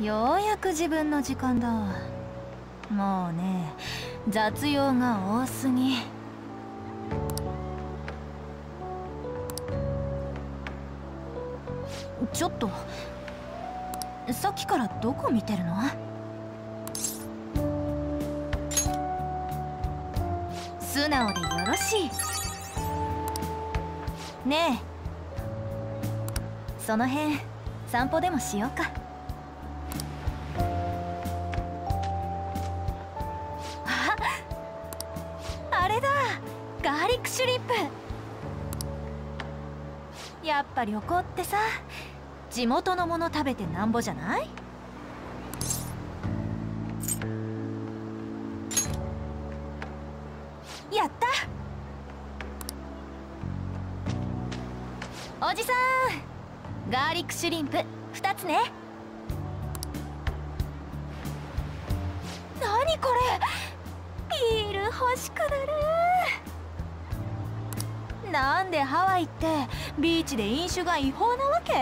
ようやく自分の時間だ。もうね雑用が多すぎ。ちょっとさっきからどこ見てるの？素直でよろしい。ねえ。その辺散歩でもしようか。ーリックシュリンプ。やっぱ旅行ってさ地元のもの食べてなんぼじゃない？やった！おじさんガーリックシュリンプ2つね。何これ？ビール欲しくなる。なんでハワイってビーチで飲酒が違法なわけ？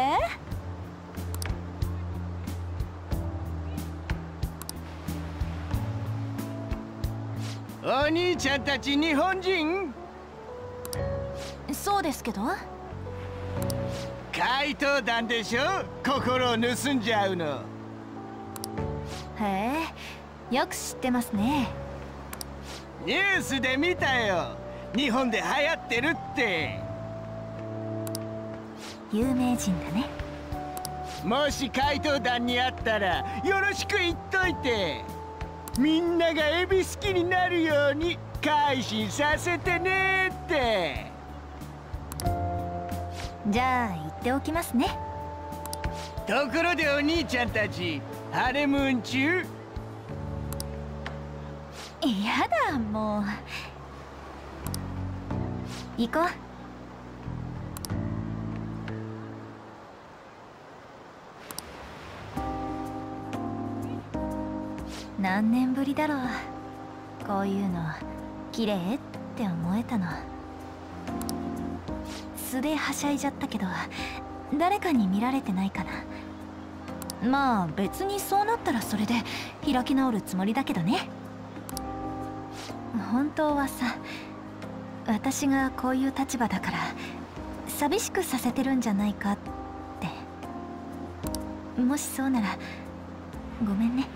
お兄ちゃんたち日本人？そうですけど。怪盗団でしょ？心を盗んじゃうの。へえよく知ってますね。ニュースで見たよ日本で流行ってるって。有名人だね。もし怪盗団に会ったらよろしく言っといて。みんながエビ好きになるように改心させてねって。じゃあ言っておきますね。ところでお兄ちゃんたちハレムーン中？やだもう行こう。何年ぶりだろう。こういうの綺麗って思えたの。素ではしゃいじゃったけど誰かに見られてないかな。まあ別にそうなったらそれで開き直るつもりだけどね。本当はさ私がこういう立場だから寂しくさせてるんじゃないかって。もしそうならごめんね。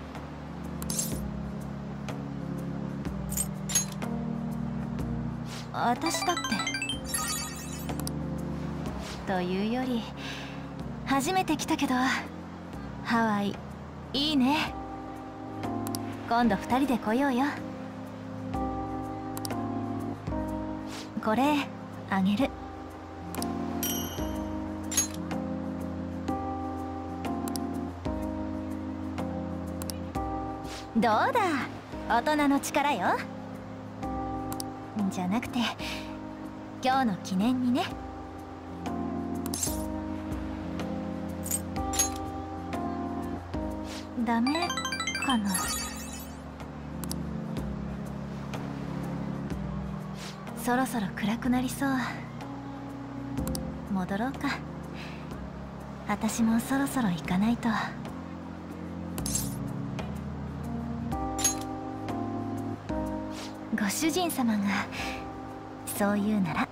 私だって。というより初めて来たけどハワイいいね。今度2人で来ようよ。これあげる。どうだ？大人の力よ。じゃなくて今日の記念にね。ダメかな。そろそろ暗くなりそう。戻ろうか。私もそろそろ行かないと。ご主人様がそう言うなら